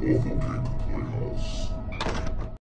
Welcome to my house.